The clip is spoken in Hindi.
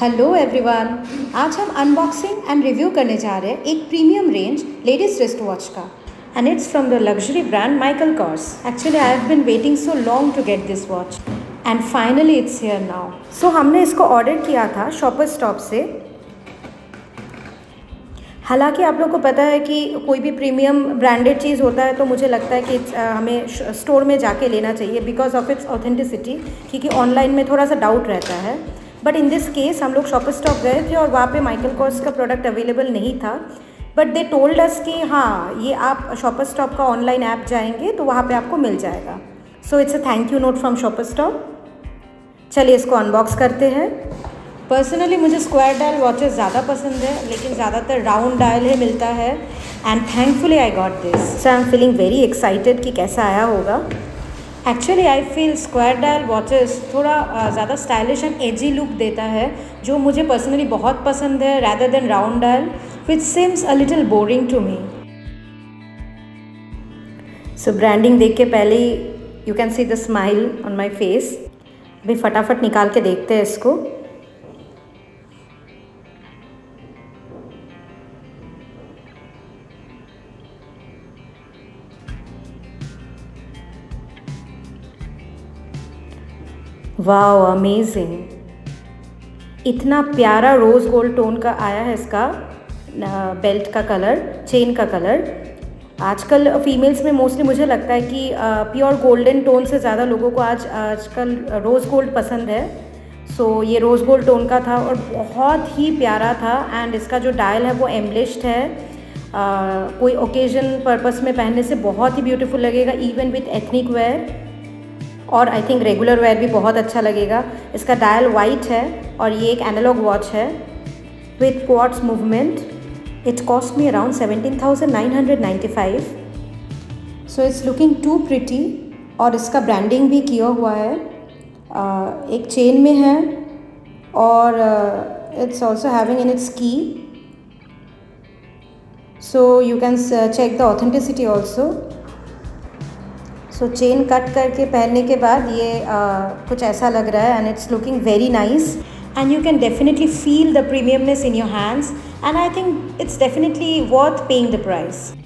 हेलो एवरीवन आज हम अनबॉक्सिंग एंड रिव्यू करने जा रहे हैं एक premium range ladies wrist watch का। And it's from the luxury brand Michael Kors actually I have been waiting so long to get this watch and finally it's here now so हमने इसको ऑर्डर किया था शॉपर स्टॉप से। हालाँकि आप लोग को पता है कि कोई भी प्रीमियम ब्रांडेड चीज़ होता है तो मुझे लगता है कि हमें स्टोर में जाके लेना चाहिए बिकॉज़ ऑफ़ इट्स ऑथेंटिसिटी क्योंकि ऑनलाइन में थोड़ा सा डाउट रहता है। बट इन दिस केस हम लोग शॉपर स्टॉप गए थे और वहाँ पे माइकल कॉर्स का प्रोडक्ट अवेलेबल नहीं था। बट दे टोल्ड अस कि हाँ ये आप शॉपर स्टॉप का ऑनलाइन ऐप जाएँगे तो वहाँ पे आपको मिल जाएगा। So it's a thank you note from Shopper Stop चलिए इसको अनबॉक्स करते हैं। पर्सनली मुझे स्क्वायर डायल वॉचेस ज़्यादा पसंद है, लेकिन ज़्यादातर राउंड डायल ही मिलता है। And thankfully I got this so I am feeling very excited कि कैसा आया होगा। Actually I feel square dial watches थोड़ा ज़्यादा स्टाइलिश एंड एजी लुक देता है, जो मुझे पर्सनली बहुत पसंद है rather than round dial which seems a little boring to me so branding देख के पहले ही you can see the smile on my face अभी फटाफट निकाल के देखते हैं इसको. वाओ अमेजिंग इतना प्यारा रोज़ गोल्ड टोन का आया है इसका बेल्ट का कलर चेन का कलर आजकल फीमेल्स में मोस्टली मुझे लगता है कि प्योर गोल्डन टोन से ज़्यादा लोगों को आज आजकल रोज़ गोल्ड पसंद है. सो so, ये रोज़ गोल्ड टोन का था और बहुत ही प्यारा था एंड इसका जो डायल है वो एम्बलिश्ड है. uh, कोई ओकेजन पर्पस में पहनने से बहुत ही ब्यूटीफुल लगेगा इवन विथ एथनिक वेयर और आई थिंक रेगुलर वेयर भी बहुत अच्छा लगेगा। इसका डायल वाइट है और ये एक एनालॉग वॉच है with quartz movement it cost me around seventeen thousand nine hundred ninety five so it's looking too pretty और इसका ब्रांडिंग भी किया हुआ है। uh, एक चेन में है और it's also having in its key so you can check the authenticity also so chain cut करके पहनने के बाद ये आ, कुछ ऐसा लग रहा है and it's looking very nice and you can definitely feel the premiumness in your hands and I think it's definitely worth paying the price